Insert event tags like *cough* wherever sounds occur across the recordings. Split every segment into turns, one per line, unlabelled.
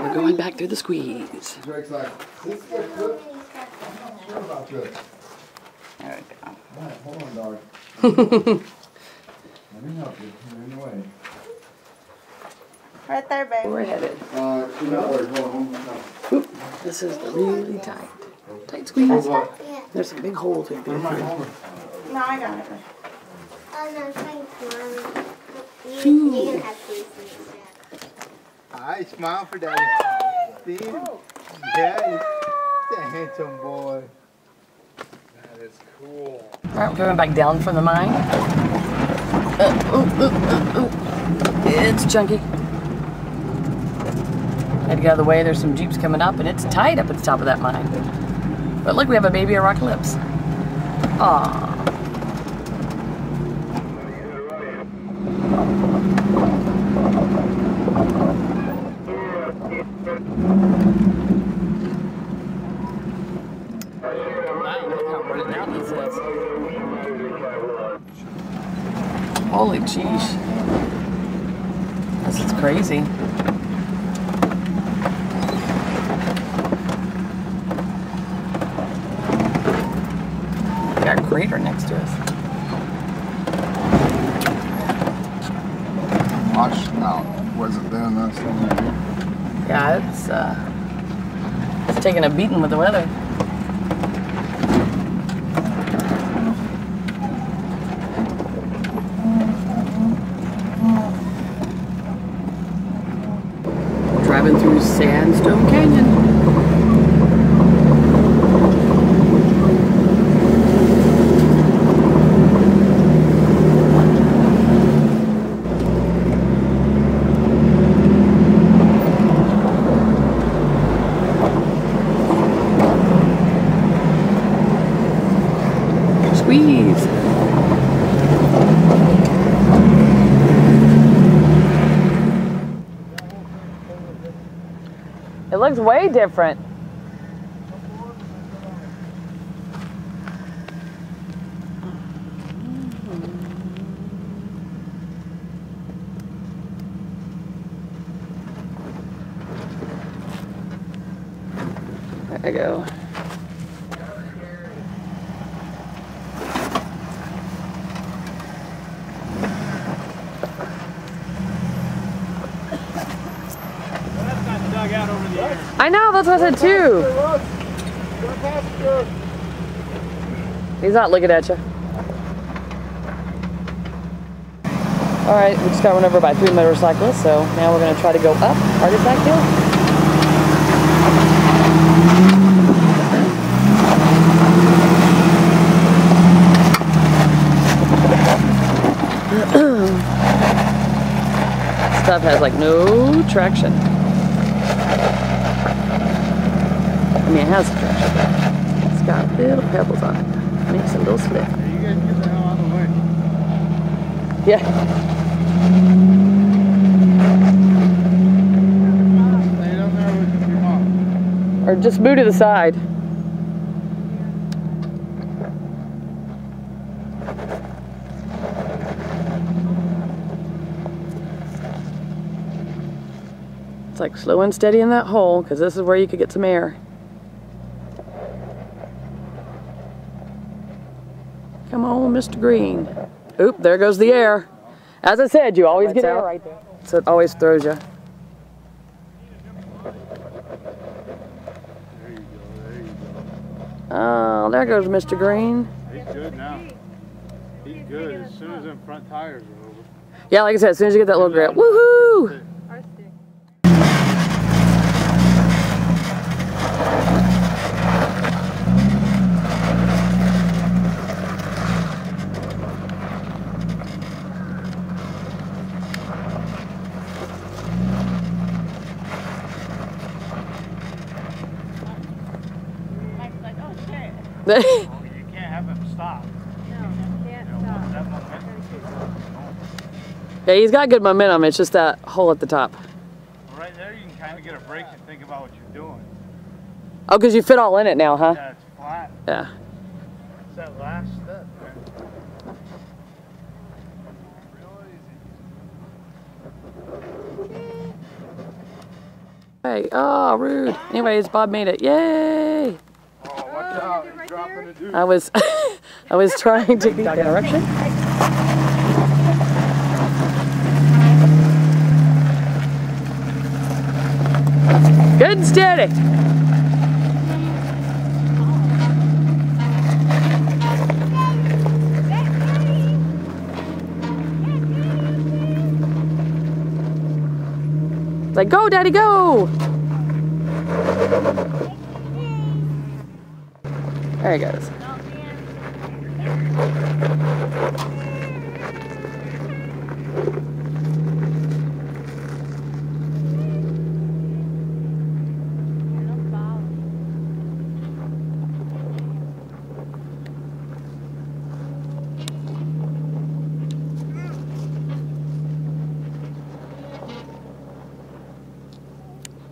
Now we're going back through the squeeze.
Drake's like, this get cooked? I'm not sure about this.
There we go.
Alright, hold on, dog. *laughs* Let me help you. You're in the way.
Right there, baby.
We're headed.
Uh, two that way. Hold on, hold on.
Oop. This is really tight, tight squeeze. There's some big holes we've been through.
No, I got it.
Oh no, thanks, Mom. You, you can have these
Alright, smile for daddy. See? Yeah, he's a handsome boy. That is cool.
Alright, we're going back down from the mine. Uh, ooh, ooh, ooh, ooh. It's chunky. Had to get out of the way. There's some jeeps coming up, and it's tight up at the top of that mine. But look, we have a baby of rock lips. Aww. Wow, look how running out this is. Holy jeez. This is crazy. We got a crater next to us.
Watch out. Was it then? That's.
Yeah, it's uh, it's taking a beating with the weather. Driving through Sandstone Canyon. Squeeze. It looks way different. There I go. I know, that's what I said too. He's not looking at you. All right, we just got run over by three motorcyclists, so now we're gonna try to go up Artifact Hill. *clears throat* Stuff has like no traction. I mean, it has traction, but it's got little pebbles on it. Makes it a little slip.
You guys get the hell out of the way.
Yeah.
Stay down there with your mom.
Or just move to the side. It's like slow and steady in that hole because this is where you could get some air. Come on, Mr. Green. Oop, there goes the air. As I said, you always get air right there. So it always throws you.
There you go, there you go.
Oh, there goes Mr. Green.
He's good now. He's good as soon as them front tires are over.
Yeah, like I said, as soon as you get that little grip, woohoo! *laughs*
you can't have him stop.
No, can't
You know,
stop.
once that momentum-
yeah, he's got good momentum. It's just that hole at the top.
Right there, you can kind of get a break and think about what you're doing.
Oh, because you fit all in it now, huh?
Yeah, it's flat.
Yeah.
It's that last step, man. Real easy.
Hey, oh, rude. Anyways, Bob made it. Yay!
Oh, watch out. He's dropping a dude.
I was, *laughs* I was trying to beat that direction. Good and steady. Like, go, daddy, go! There he goes.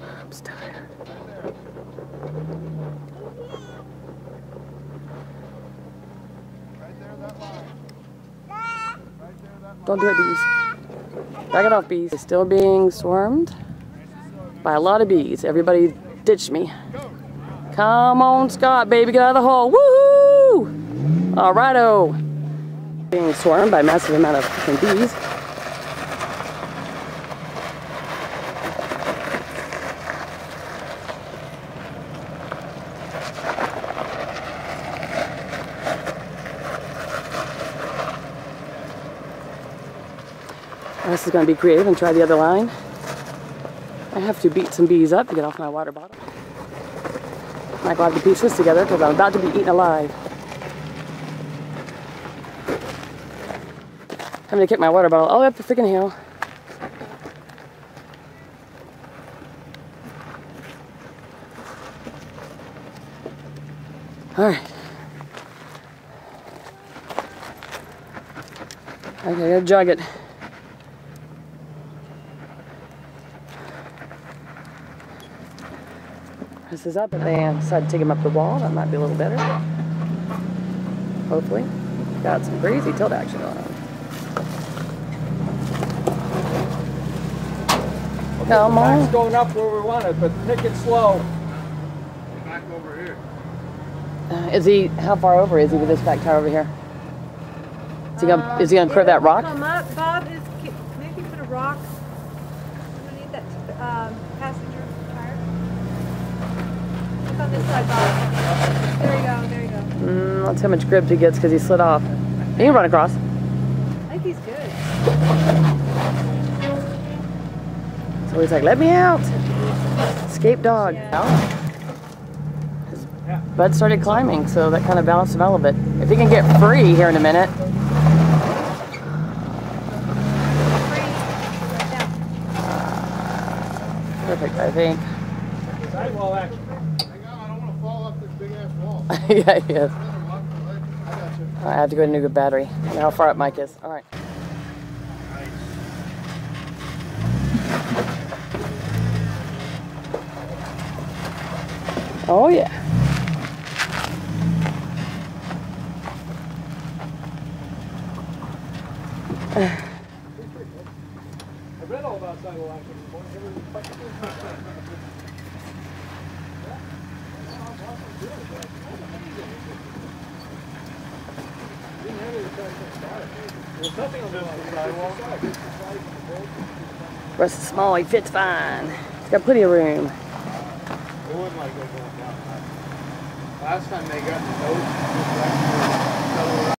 I'm still here.
Right there, that line. Right there, that line.
Don't do it, bees. Back it off, bees. Still being swarmed by a lot of bees. Everybody ditched me. Come on, Scott, baby, get out of the hole. Woohoo! All righto. Being swarmed by a massive amount of fucking bees. This is going to be creative and try the other line. I have to beat some bees up to get off my water bottle. Might go have to piece this together because I'm about to be eaten alive. I'm going to kick my water bottle all the way up the freaking hill. Alright. Okay, I gotta jog it. This up, and they decided to take him up the wall. That might be a little better. Hopefully. Got some crazy tilt action going on. Come
Back's
on.
going up where we want it, but take it slow.
Back over here.
Uh, is he, how far over is he with this back tire over here? Is he gonna, is he gonna curve that rock?
Come up, Bob is, maybe put a rock underneath that um, passenger tire. Look on this side, Bob. There you go, there you go.
Mm, that's how much grip he gets because he slid off. He can run across.
I think he's good.
So he's like, let me out. Escape dog. His bud started climbing, so that kind of balanced him out a little bit. If he can get free here in a minute,
Right
perfect, I think.
Sidewall action.
Hang on, I don't want to fall off this big ass wall. *laughs*
yeah, he is.
I
have to go to a battery. How far up Mike is. All right. Oh yeah. *sighs*
I read all about sidewall action. this morning. Every fucking- There's nothing on this sidewalk.
Russ is small. He fits fine. He's got plenty of room.
It wasn't like they're going down. Last time they got the nose,